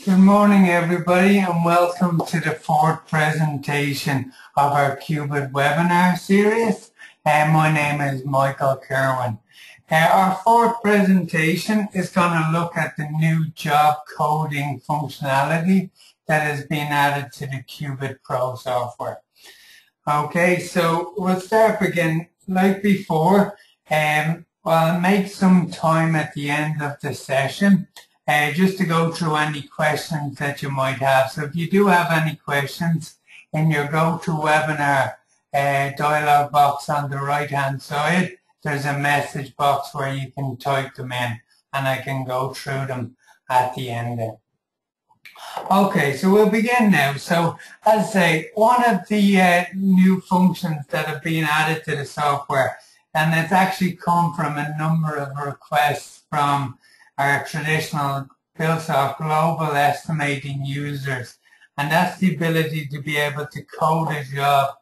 Good morning everybody and welcome to the fourth presentation of our Cubit webinar series. Uh, my name is Michael Kerwin. Uh, our fourth presentation is going to look at the new job coding functionality that has been added to the Cubit Pro software. Okay, so we'll start again like before. Um, I'll make some time at the end of the session uh, just to go through any questions that you might have. So if you do have any questions in your GoToWebinar uh, dialog box on the right hand side, there's a message box where you can type them in and I can go through them at the end. Okay, so we'll begin now. So as I say, one of the uh, new functions that have been added to the software, and it's actually come from a number of requests from our traditional Buildsoft global estimating users. And that's the ability to be able to code a job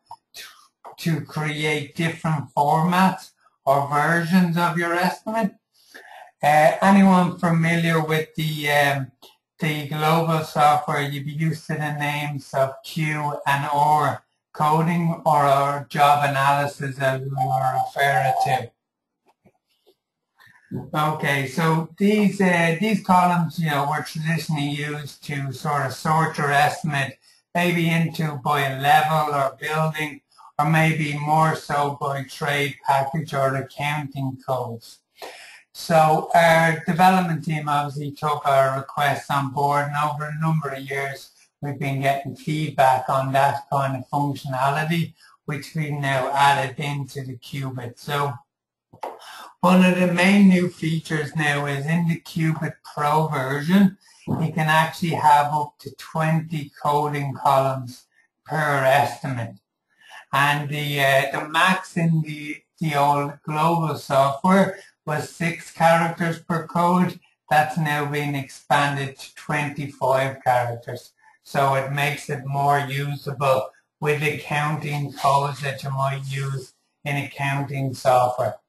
to, create different formats or versions of your estimate. Uh, anyone familiar with the um, the global software, you'd be used to the names of Q and OR coding or job analysis as we to. Okay, so these uh, these columns, you know, were traditionally used to sort of sort your estimate, maybe into by a level or building, or maybe more so by trade package or accounting codes. So our development team obviously took our requests on board, and over a number of years, we've been getting feedback on that kind of functionality, which we've now added into the Cubit. So one of the main new features now is in the Cubit Pro version, you can actually have up to 20 coding columns per estimate. And the, uh, the max in the, the old global software was six characters per code. That's now been expanded to 25 characters. So it makes it more usable with accounting codes that you might use in accounting software.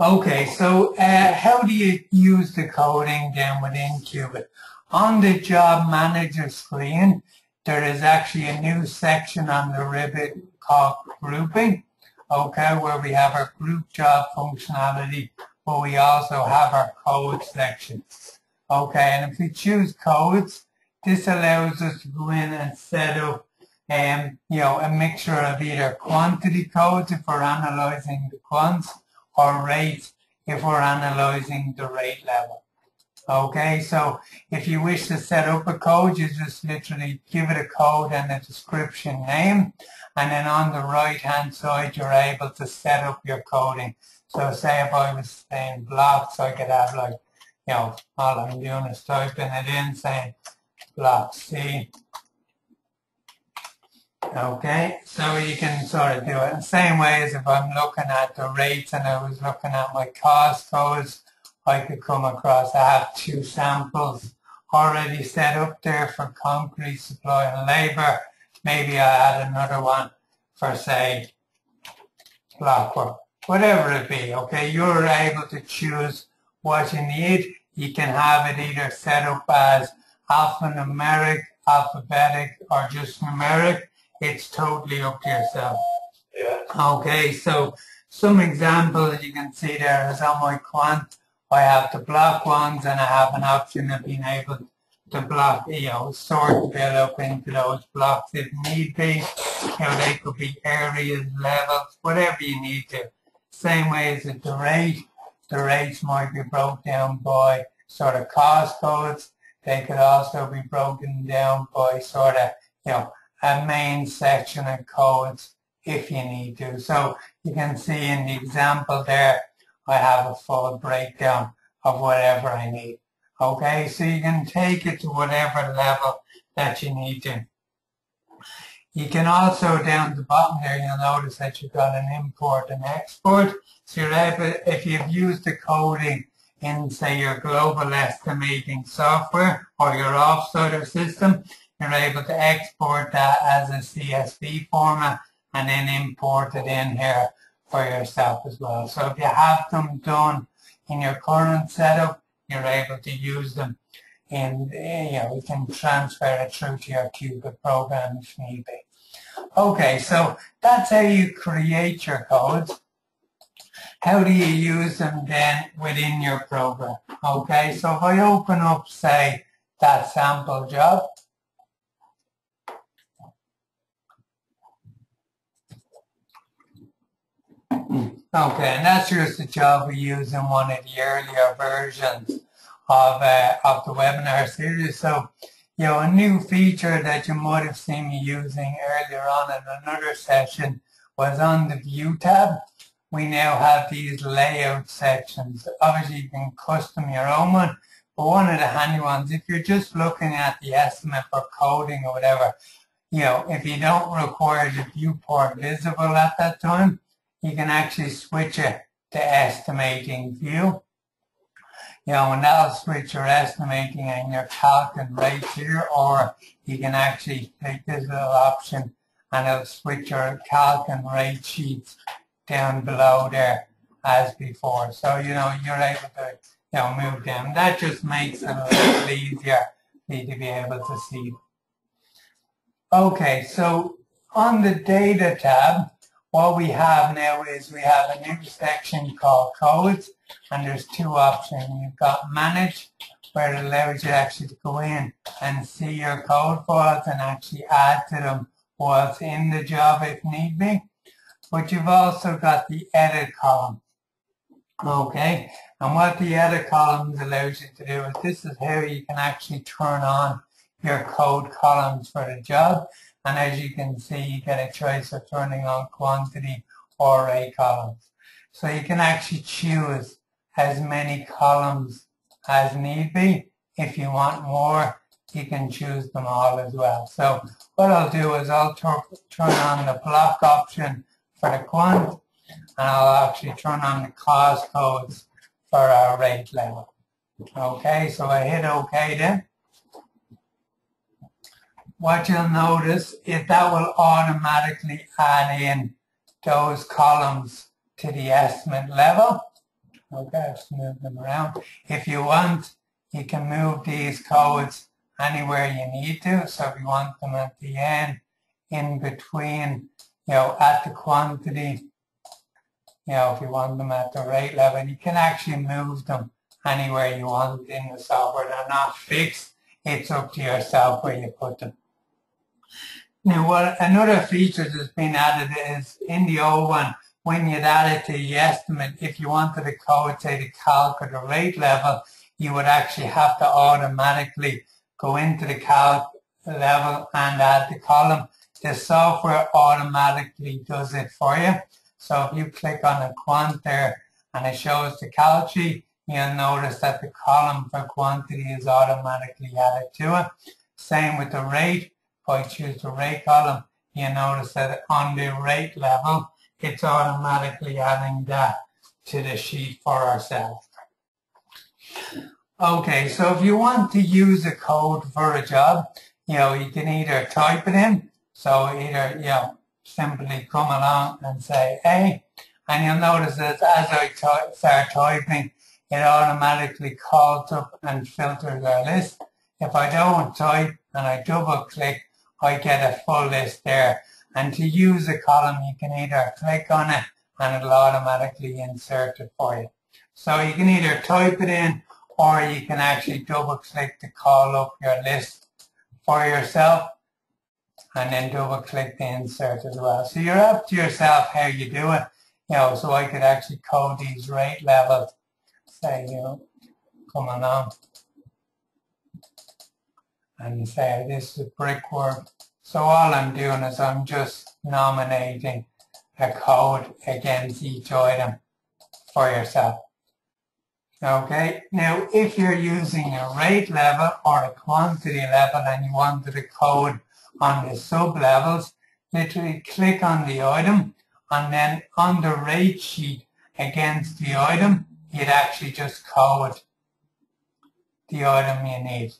Okay, so uh, how do you use the coding then within Cubit? On the Job Manager screen, there is actually a new section on the ribbon called Grouping, okay, where we have our group job functionality, but we also have our code section. Okay, and if we choose codes, this allows us to go in and set up um, you know, a mixture of either quantity codes if we're analyzing the quants or rates if we're analyzing the rate level. Okay, so if you wish to set up a code, you just literally give it a code and a description name, and then on the right hand side you're able to set up your coding. So say if I was saying blocks, I could have like, you know, all I'm doing is typing it in saying block C Okay, so you can sort of do it the same way as if I'm looking at the rates and I was looking at my cost I could come across, I have two samples already set up there for concrete supply and labour. Maybe I add another one for say blockwork, whatever it be, okay, you're able to choose what you need. You can have it either set up as alphanumeric, alphabetic, or just numeric it's totally up to yourself. Yeah. Okay, so some examples you can see there is on my quant, I have the block ones and I have an option of being able to block, you know, sort bill up into those blocks if need be. You know, they could be areas, levels, whatever you need to. Same way as the rate. The rates might be broken down by sort of cost codes. They could also be broken down by sort of, you know, a main section of codes if you need to. So you can see in the example there, I have a full breakdown of whatever I need. Okay, so you can take it to whatever level that you need to. You can also, down the bottom there, you'll notice that you've got an import and export. So you're able, if you've used the coding in, say, your global estimating software or your offsider system, you're able to export that as a CSV format and then import it in here for yourself as well. So if you have them done in your current setup, you're able to use them in, you know, we can transfer it through to your Cubit program if need be. Okay, so that's how you create your codes. How do you use them then within your program? Okay, so if I open up, say, that sample job, Okay, and that's just the job we use in one of the earlier versions of uh, of the webinar series. So, you know, a new feature that you might have seen me using earlier on in another session was on the View tab. We now have these layout sections. Obviously, you can custom your own one, but one of the handy ones, if you're just looking at the estimate for coding or whatever, you know, if you don't require the viewport visible at that time, you can actually switch it to estimating view. You know, and that'll switch your estimating and your calc and rate here, or you can actually take this little option and it'll switch your calc and rate sheets down below there as before. So, you know, you're able to, you know, move them. That just makes it a little easier for you to be able to see. Okay, so on the data tab, what we have now is we have an new section called codes and there's two options. You've got manage where it allows you actually to go in and see your code files and actually add to them what's in the job if need be. But you've also got the edit column. Okay, and what the edit columns allows you to do is this is how you can actually turn on your code columns for the job and as you can see you get a choice of turning on quantity or array columns. So you can actually choose as many columns as need be. If you want more you can choose them all as well. So what I'll do is I'll turn on the block option for the quant and I'll actually turn on the cost codes for our rate level. Okay, so I hit OK then what you'll notice is that will automatically add in those columns to the estimate level. Okay, let's move them around. If you want, you can move these codes anywhere you need to. So if you want them at the end, in between, you know, at the quantity, you know, if you want them at the rate level, you can actually move them anywhere you want in the software. They're not fixed. It's up to yourself where you put them. Now, what another feature that's been added is in the old one, when you'd add it to the estimate, if you wanted to code, say, the calc or the rate level, you would actually have to automatically go into the calc level and add the column. The software automatically does it for you. So if you click on a quant there and it shows the calc sheet, you'll notice that the column for quantity is automatically added to it. Same with the rate if I choose the rate column, you notice that on the rate level, it's automatically adding that to the sheet for ourselves. Okay, so if you want to use a code for a job, you know, you can either type it in, so either, you know, simply come along and say A, and you'll notice that as I start typing, it automatically calls up and filters our list. If I don't type and I double click, I get a full list there. And to use a column, you can either click on it and it'll automatically insert it for you. So you can either type it in or you can actually double click to call up your list for yourself and then double click the insert as well. So you're up to yourself how you do it. You know, so I could actually code these rate levels, say, you know, come along and say this is brickwork. So all I'm doing is I'm just nominating a code against each item for yourself. Okay, now if you're using a rate level or a quantity level and you want a code on the sub-levels, literally click on the item and then on the rate sheet against the item, you'd actually just code the item you need.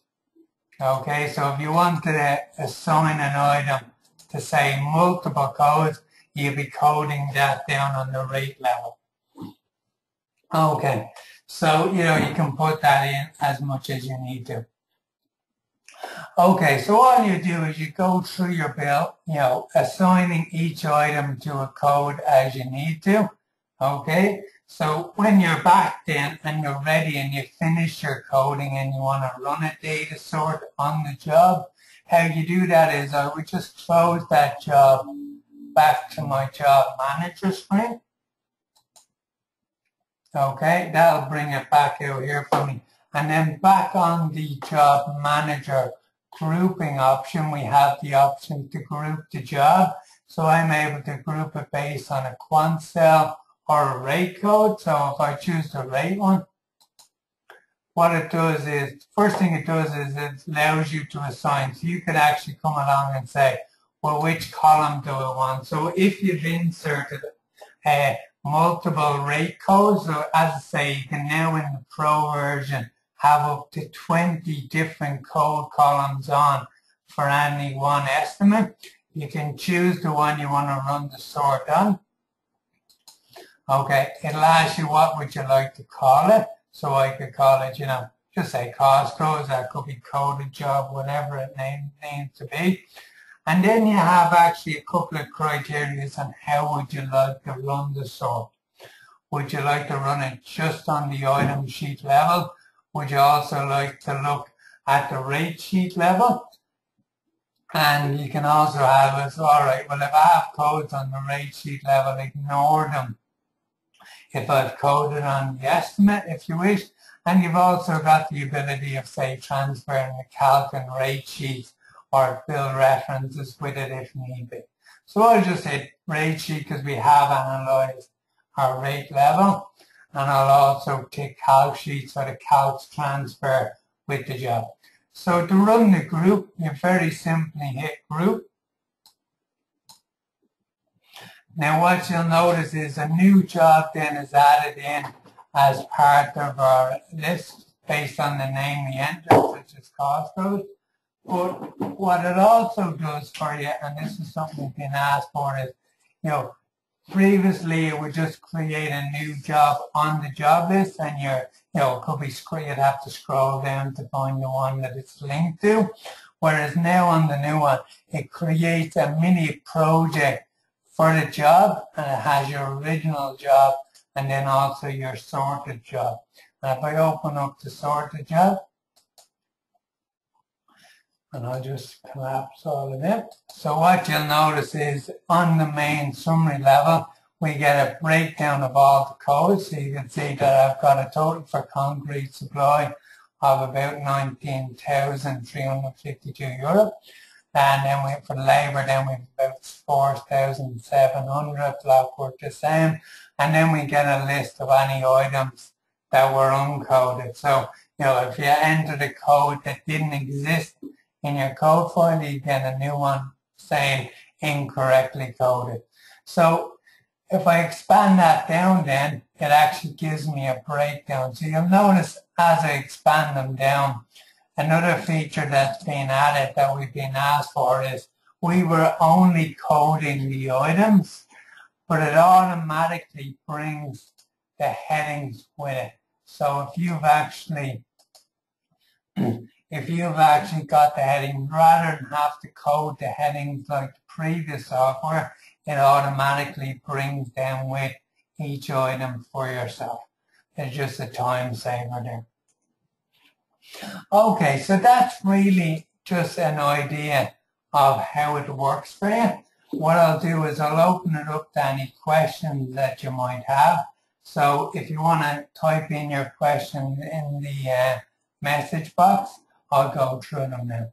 Okay, so if you wanted to assign an item to say multiple codes, you'll be coding that down on the rate level. Okay, so you know you can put that in as much as you need to. Okay, so all you do is you go through your bill, you know, assigning each item to a code as you need to. Okay, so when you're back then and you're ready and you finish your coding and you want to run a data sort on the job, how you do that is I would just close that job back to my job manager screen. Okay, that'll bring it back out here for me. And then back on the job manager grouping option, we have the option to group the job. So I'm able to group it based on a quant cell or a rate code. So if I choose the rate one, what it does is, first thing it does is it allows you to assign. So you could actually come along and say, well, which column do I want? So if you've inserted uh, multiple rate codes, so as I say, you can now in the Pro version have up to 20 different code columns on for any one estimate. You can choose the one you want to run the sort on. Okay, it'll ask you what would you like to call it. So I could call it, you know, just say Costco's, that could be coded job, whatever it name, needs to be. And then you have actually a couple of criteria on how would you like to run the sort. Would you like to run it just on the item sheet level? Would you also like to look at the rate sheet level? And you can also have it, all right, well if I have codes on the rate sheet level, ignore them if I've coded on the estimate, if you wish. And you've also got the ability of, say, transferring the calc and rate sheet or bill references with it if need be. So I'll just hit rate sheet because we have analyzed our rate level. And I'll also tick calc sheet so the calcs transfer with the job. So to run the group, you very simply hit group Now what you'll notice is a new job then is added in as part of our list based on the name we entered, such as Costco. But what it also does for you, and this is something you've been asked for, is, you know, previously it would just create a new job on the job list and you're, you know, it could be, you'd have to scroll down to find the one that it's linked to. Whereas now on the new one, it creates a mini project for the job and it has your original job and then also your sorted job. And if I open up the sorted job, and I'll just collapse all of it. So what you'll notice is on the main summary level, we get a breakdown of all the codes. So you can see that I've got a total for concrete supply of about 19,352 euro. And then we, for labour, then we've about 4,700, blockwork the same. And then we get a list of any items that were uncoded. So, you know, if you entered a code that didn't exist in your code file, you get a new one saying incorrectly coded. So if I expand that down then, it actually gives me a breakdown. So you'll notice as I expand them down, Another feature that's been added that we've been asked for is we were only coding the items, but it automatically brings the headings with it. So if you've actually if you've actually got the heading, rather than have to code the headings like the previous software, it automatically brings them with each item for yourself. It's just a time saver there. Okay, so that's really just an idea of how it works for you. What I'll do is I'll open it up to any questions that you might have. So if you want to type in your question in the uh, message box, I'll go through them now.